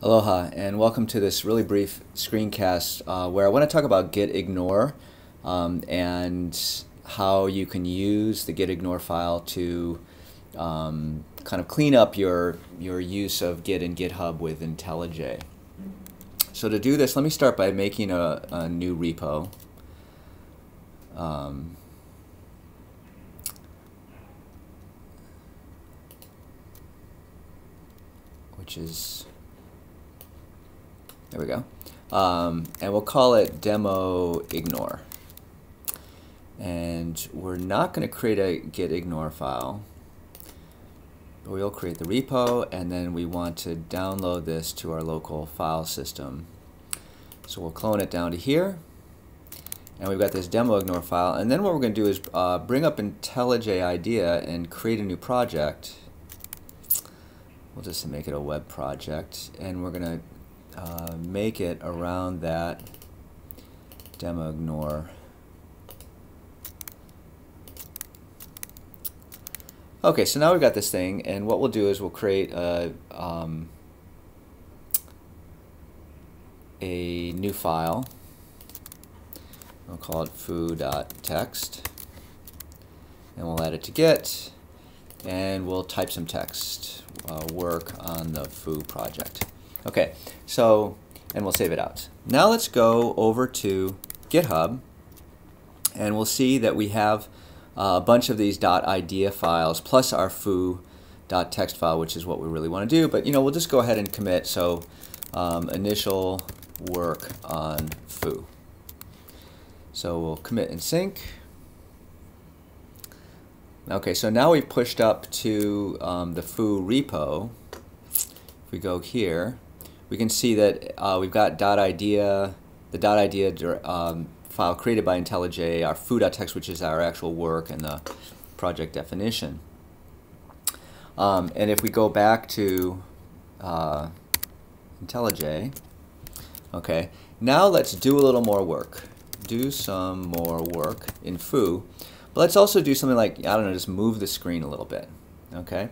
Aloha and welcome to this really brief screencast uh, where I want to talk about git ignore um, and how you can use the git ignore file to um, kind of clean up your, your use of git and GitHub with IntelliJ. So to do this, let me start by making a, a new repo. Um, which is, there we go. Um, and we'll call it demo ignore. And we're not going to create a git ignore file. But we'll create the repo and then we want to download this to our local file system. So we'll clone it down to here. And we've got this demo ignore file. And then what we're going to do is uh, bring up IntelliJ IDEA and create a new project. We'll just make it a web project. And we're going to uh, make it around that demo ignore Okay, so now we've got this thing, and what we'll do is we'll create a, um, a new file. We'll call it foo.text, and we'll add it to Git, and we'll type some text, uh, work on the foo project. Okay, so, and we'll save it out. Now let's go over to GitHub, and we'll see that we have uh, a bunch of these .idea files plus our foo.text file, which is what we really want to do. But you know, we'll just go ahead and commit. So um, initial work on foo. So we'll commit and sync. Okay, so now we've pushed up to um, the foo repo. If we go here, we can see that uh, we've got .idea, the .idea um, file created by IntelliJ, our foo.text, which is our actual work, and the project definition. Um, and if we go back to uh, IntelliJ, okay, now let's do a little more work. Do some more work in foo. But let's also do something like, I don't know, just move the screen a little bit. Okay.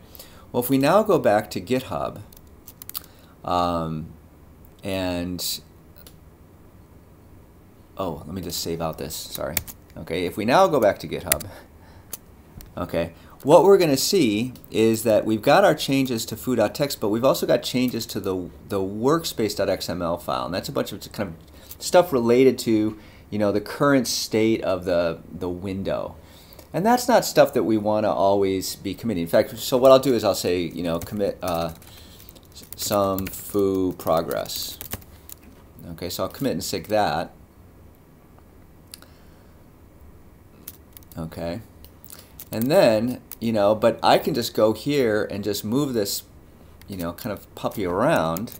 Well, if we now go back to GitHub um, and oh, let me just save out this, sorry. Okay, if we now go back to GitHub, okay, what we're going to see is that we've got our changes to foo.txt, but we've also got changes to the, the workspace.xml file, and that's a bunch of kind of stuff related to, you know, the current state of the, the window. And that's not stuff that we want to always be committing. In fact, so what I'll do is I'll say, you know, commit uh, some foo progress. Okay, so I'll commit and sync that. okay? And then, you know, but I can just go here and just move this, you know, kind of puppy around,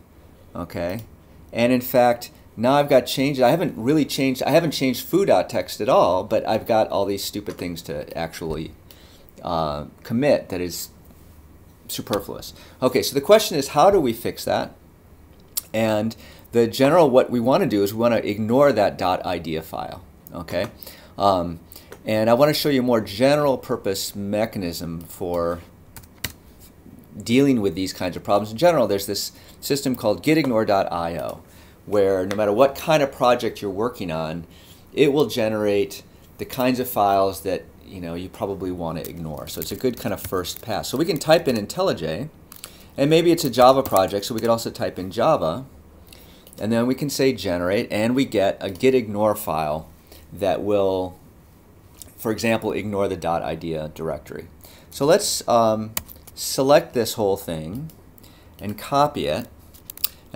okay? And in fact, now I've got changed. I haven't really changed, I haven't changed foo.text at all, but I've got all these stupid things to actually uh, commit that is superfluous. Okay, so the question is how do we fix that? And the general, what we want to do is we want to ignore that .idea file, okay? Um, and I want to show you a more general purpose mechanism for dealing with these kinds of problems. In general, there's this system called gitignore.io where no matter what kind of project you're working on, it will generate the kinds of files that you know you probably want to ignore. So it's a good kind of first pass. So we can type in IntelliJ, and maybe it's a Java project, so we could also type in Java, and then we can say generate, and we get a gitignore file that will for example, ignore the dot .idea directory. So let's um, select this whole thing and copy it.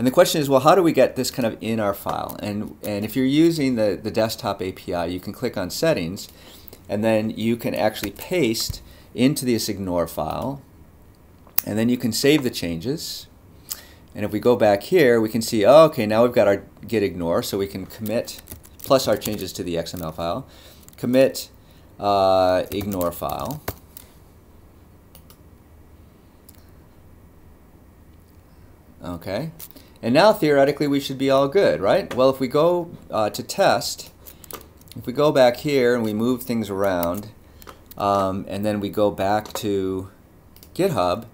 And the question is, well, how do we get this kind of in our file? And, and if you're using the, the desktop API, you can click on settings, and then you can actually paste into this ignore file, and then you can save the changes. And if we go back here, we can see, oh, okay, now we've got our git ignore, so we can commit plus our changes to the XML file, commit uh, ignore file. Okay. And now theoretically we should be all good, right? Well, if we go uh, to test, if we go back here and we move things around, um, and then we go back to GitHub,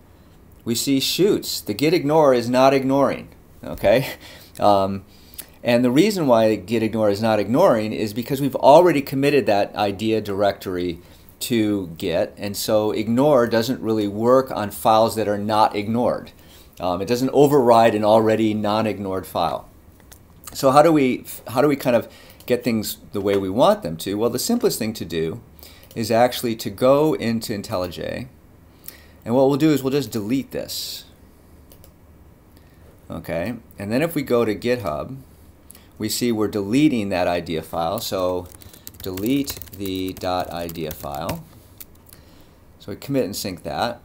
we see shoots. The git ignore is not ignoring. okay? Um, and the reason why git ignore is not ignoring is because we've already committed that idea directory to git, and so ignore doesn't really work on files that are not ignored. Um, it doesn't override an already non-ignored file. So how do we how do we kind of get things the way we want them to? Well, the simplest thing to do is actually to go into IntelliJ, and what we'll do is we'll just delete this. Okay, and then if we go to GitHub, we see we're deleting that idea file. So delete the .idea file. So we commit and sync that.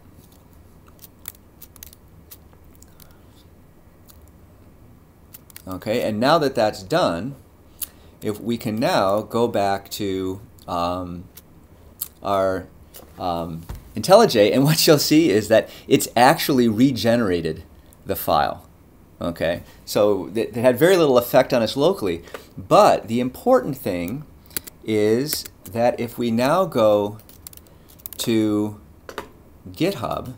Okay, and now that that's done, if we can now go back to um, our um, IntelliJ, and what you'll see is that it's actually regenerated the file. Okay, so it had very little effect on us locally. But the important thing is that if we now go to GitHub,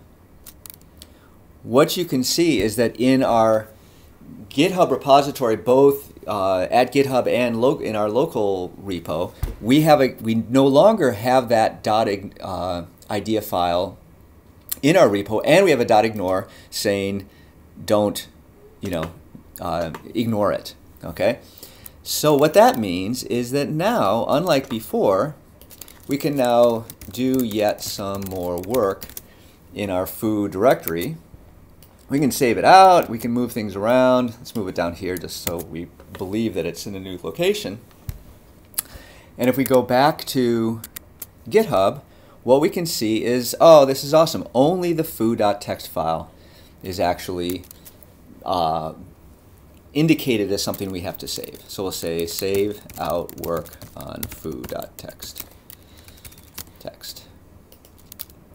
what you can see is that in our GitHub repository, both uh, at GitHub and in our local repo, we have a we no longer have that dot uh, idea file in our repo, and we have a dot ignore saying don't you know, uh, ignore it. Okay? So what that means is that now, unlike before, we can now do yet some more work in our foo directory. We can save it out, we can move things around. Let's move it down here just so we believe that it's in a new location. And if we go back to GitHub, what we can see is, oh, this is awesome. Only the foo.txt file is actually uh, indicated as something we have to save. So we'll say save out work on foo.txt. Text.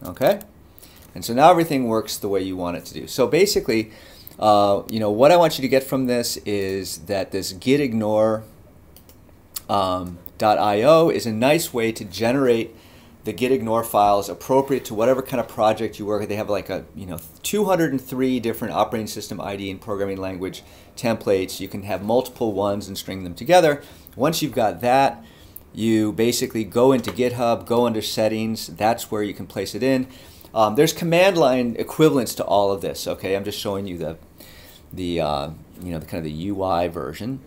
Okay? And so now everything works the way you want it to do. So basically, uh, you know, what I want you to get from this is that this git ignore um, is a nice way to generate the gitignore files appropriate to whatever kind of project you work. They have like a you know 203 different operating system ID and programming language templates. You can have multiple ones and string them together. Once you've got that, you basically go into GitHub, go under settings. That's where you can place it in. Um, there's command line equivalents to all of this. Okay, I'm just showing you the the uh, you know the kind of the UI version.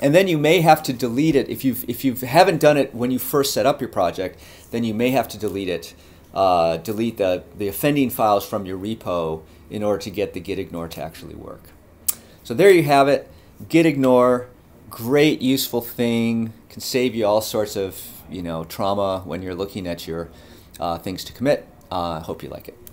And then you may have to delete it. If you if you haven't done it when you first set up your project then you may have to delete it uh, delete the the offending files from your repo in order to get the git ignore to actually work. So there you have it. Git ignore great useful thing. Can save you all sorts of you know trauma when you're looking at your uh, things to commit I uh, hope you like it